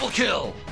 Double kill!